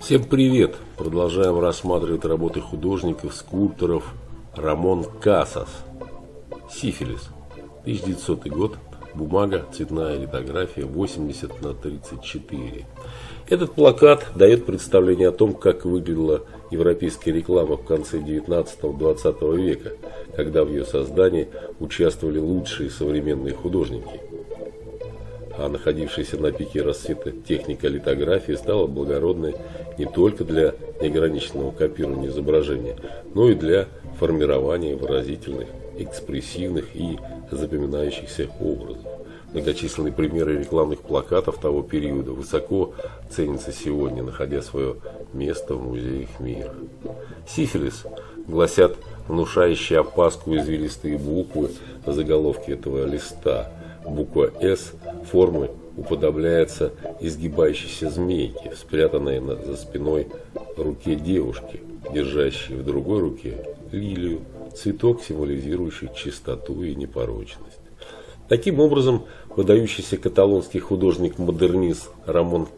Всем привет! Продолжаем рассматривать работы художников, скульпторов Рамон Касас. Сифилис. 1900 год. Бумага, цветная литография 80 на 34. Этот плакат дает представление о том, как выглядела европейская реклама в конце 19-20 века, когда в ее создании участвовали лучшие современные художники – а находившаяся на пике расцвета техника литографии стала благородной не только для неограниченного копирования изображения, но и для формирования выразительных, экспрессивных и запоминающихся образов. Многочисленные примеры рекламных плакатов того периода высоко ценятся сегодня, находя свое место в музеях мира. Сифилис, гласят внушающие опаску извилистые буквы на заголовке этого листа. Буква «С» формы уподобляется изгибающейся змейке, спрятанной за спиной руке девушки, держащей в другой руке лилию, цветок, символизирующий чистоту и непорочность. Таким образом, выдающийся каталонский художник-модернист Рамон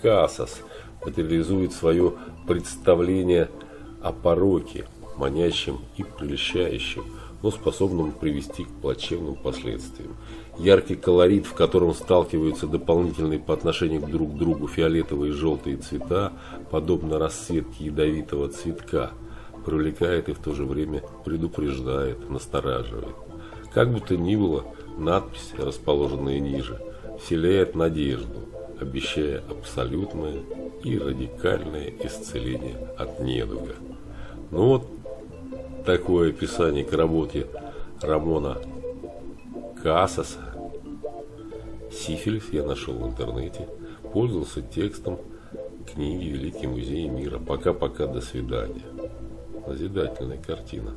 Касас материализует свое представление о пороке, манящем и прельщающем, но способным привести к плачевным последствиям. Яркий колорит, в котором сталкиваются дополнительные по отношению к друг другу фиолетовые и желтые цвета, подобно расцветке ядовитого цветка, привлекает и в то же время предупреждает, настораживает. Как бы то ни было, надпись, расположенная ниже, вселяет надежду, обещая абсолютное и радикальное исцеление от недуга. Ну вот такое описание к работе Рамона Касаса. Сифилис я нашел в интернете, пользовался текстом книги Великий музей мира. Пока-пока, до свидания. Назидательная картина.